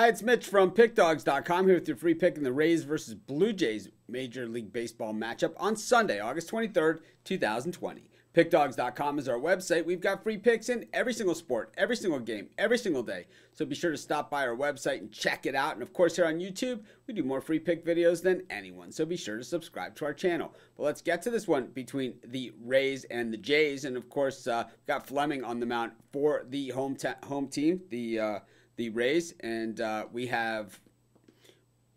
Hi, it's Mitch from PickDawgz.com here with your free pick in the Rays versus Blue Jays Major League Baseball matchup on Sunday, August 23rd, 2020. PickDawgz.com is our website. We've got free picks in every single sport, every single game, every single day. So be sure to stop by our website and check it out. And of course, here on YouTube, we do more free pick videos than anyone. So be sure to subscribe to our channel. But let's get to this one between the Rays and the Jays. And of course, uh, got Fleming on the mound for the home, home team, the. Uh, the Rays, and uh, we have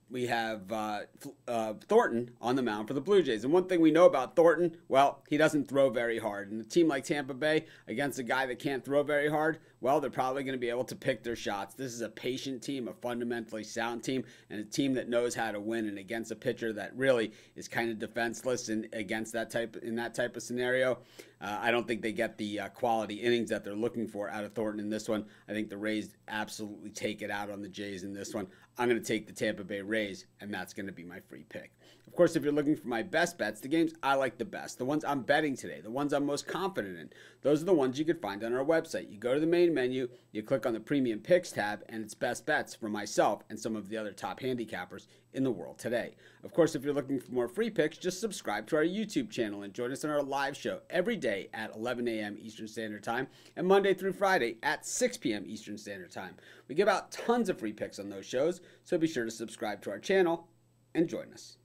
we have uh, uh, Thornton on the mound for the Blue Jays. And one thing we know about Thornton, well, he doesn't throw very hard. And a team like Tampa Bay against a guy that can't throw very hard, well, they're probably going to be able to pick their shots. This is a patient team, a fundamentally sound team, and a team that knows how to win. And against a pitcher that really is kind of defenseless and against that type in that type of scenario, uh, I don't think they get the uh, quality innings that they're looking for out of Thornton in this one. I think the Rays absolutely take it out on the Jays in this one. I'm going to take the Tampa Bay Rays, and that's going to be my free pick. Of course, if you're looking for my best bets, the games I like the best, the ones I'm betting today, the ones I'm most confident in, those are the ones you can find on our website. You go to the main menu, you click on the Premium Picks tab, and it's best bets for myself and some of the other top handicappers in the world today. Of course, if you're looking for more free picks, just subscribe to our YouTube channel and join us on our live show every day at 11 a.m. Eastern Standard Time and Monday through Friday at 6 p.m. Eastern Standard Time. We give out tons of free picks on those shows, so be sure to subscribe to our channel and join us.